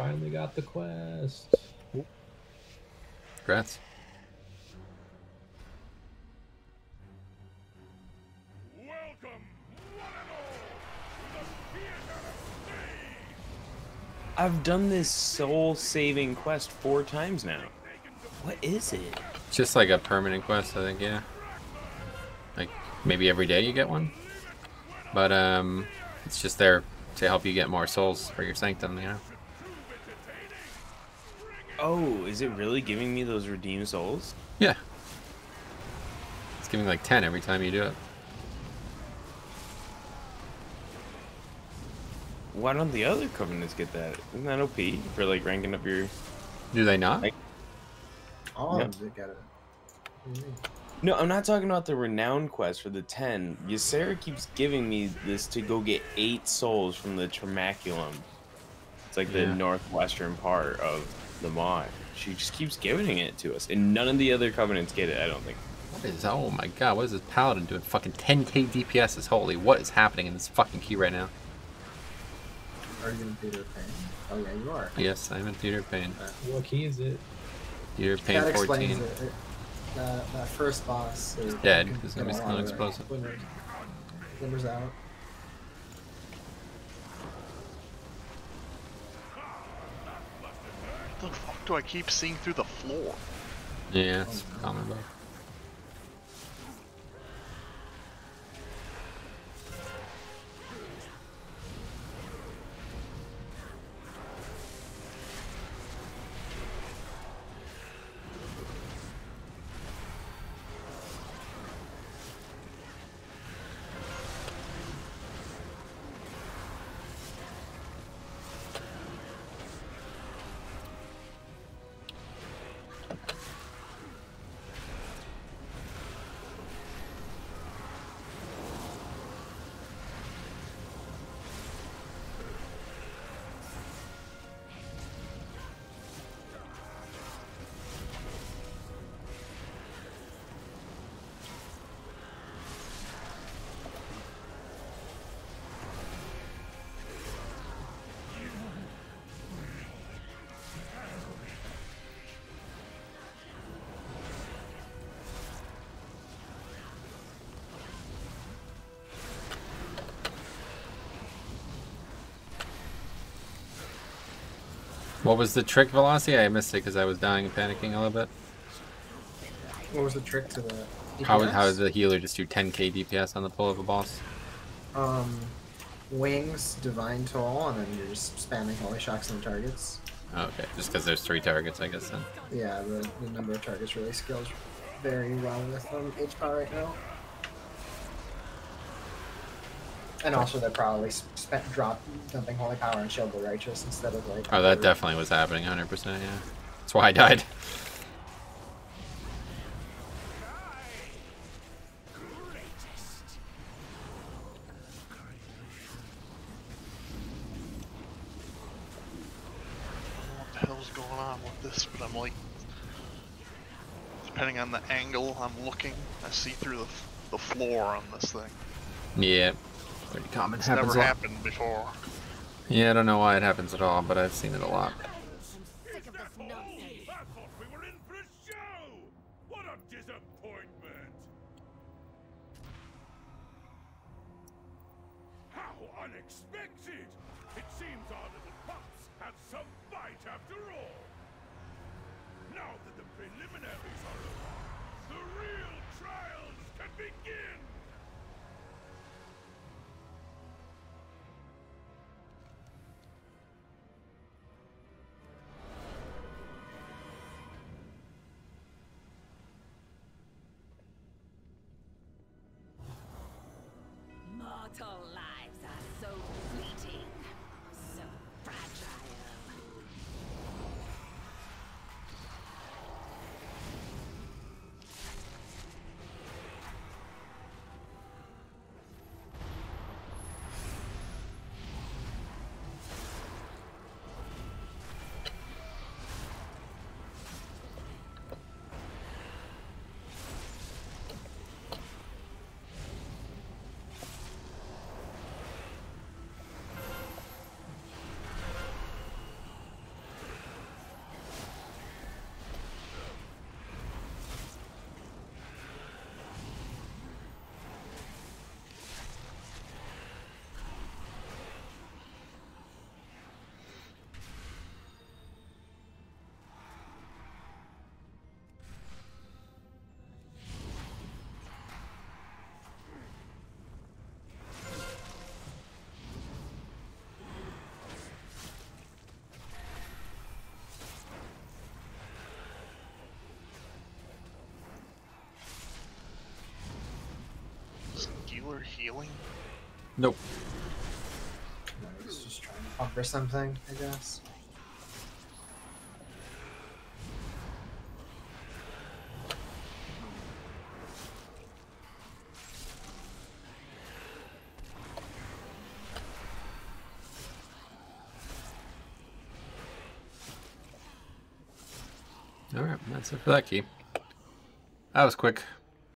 finally got the quest. Congrats. Welcome, one and all, to the theater of Steve. I've done this soul saving quest four times now. What is it? It's just like a permanent quest, I think, yeah. Like maybe every day you get one. But um it's just there to help you get more souls for your sanctum, you know. Oh, is it really giving me those redeemed souls? Yeah. It's giving like 10 every time you do it. Why don't the other covenants get that? Isn't that OP for like ranking up your? Do they not? Like- All Yeah. of them did get it. What do you mean? No, I'm not talking about the renown quest for the ten. Ysera keeps giving me this to go get eight souls from the Tremaculum. It's like the Yeah. northwestern part of the Maw. She just keeps giving it to us, and none of the other covenants get it. I don't think. What is oh my god, what is this paladin doing? Fucking 10k DPS is holy. What is happening in this fucking queue right now? Are you in Theater of Pain? Oh yeah, you are. Yes, I'm in Theater of Pain. Uh, what key is it? Theater of Pain that 14. explains it. it. That, that first boss is dead, can because get he's a lot of it. non-explosive. Glimmers, glimmers out. The fuck do I keep seeing through the floor? Yeah, it's common What was the trick velocity? I missed it because I was dying and panicking a little bit. What was the trick to the? How would how does the healer just do 10k DPS on the pull of a boss? Um, wings, divine toll, and then you're just spamming holy shocks on targets. Oh, okay, just because there's three targets, I guess then. Yeah, the, the number of targets really scales very well with um, HPOW right now. And also, they're probably s- spent drop dumping holy power and shield the righteous instead of like. Oh, that other- definitely was happening, 100%. Yeah, that's why I died. What the hell's going on with this? But I'm like, depending on the angle I'm looking, I see through the, the floor on this thing. Yeah, pretty common. It's happens never happened before. Yeah, I don't know why it happens at all, but I've seen it a lot. Is that all? I thought we were in for a show. What a disappointment! How unexpected! It seems our little pups have some fight after all. Now that the preliminaries are over, the real trials can begin. Healer healing? Nope. No, he's just trying to offer something, I guess. All right, that's it for that key. That was quick.